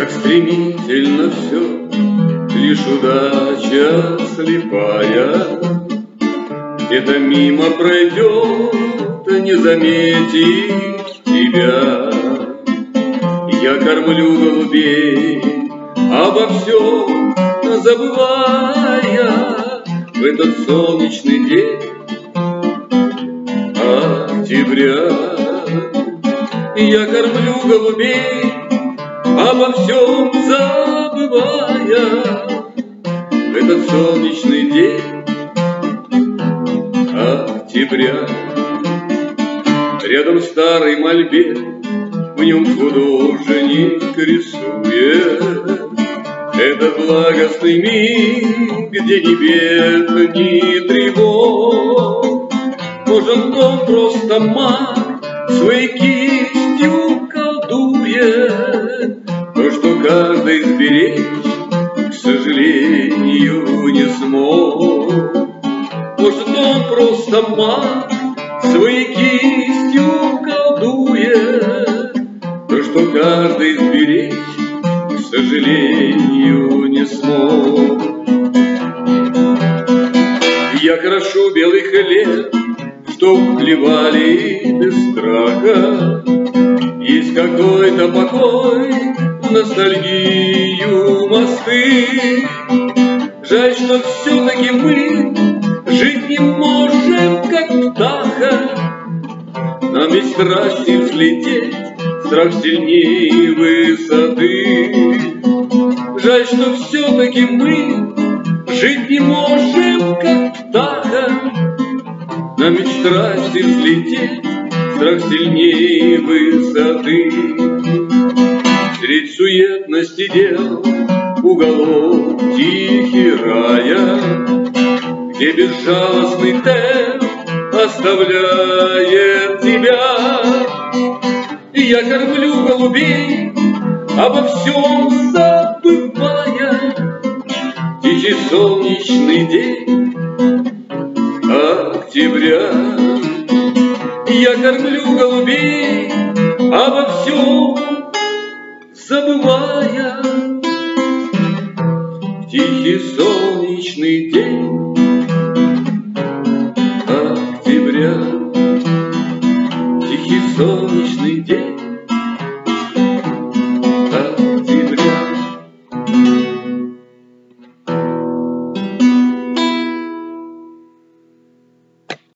Так стремительно все, лишь удача слепая. Это мимо пройдет, не заметив тебя. Я кормлю голубей, обо всем забывая В этот солнечный день октября. Я кормлю голубей, обо всем забывая В этот солнечный день октября. Рядом старый мольберт, в нем художник рисует Этот благостный миг, где ни бед, ни тревог. Может, он просто маг своей каждый сберечь, к сожалению, не смог. Может, он просто маг своей кистью колдует, То, что каждый сберечь, к сожалению, не смог. Я крошу белый хлеб, что клевали без страха. Есть какой-то покой, ностальгию мосты. Жаль, что все-таки мы жить не можем, как птаха. Нам ведь страшнее взлететь, страх сильнее высоты. Жаль, что все-таки мы жить не можем, как птаха. Нам ведь страсти взлететь, страх сильнее высоты. Средь суетности дел уголок тихий рая, Где безжалостный темп оставляет тебя. И я кормлю голубей, обо всем забывая. Тихий солнечный день октября. Я кормлю голубей, обо всем забывая в тихий солнечный день октября, в тихий солнечный день.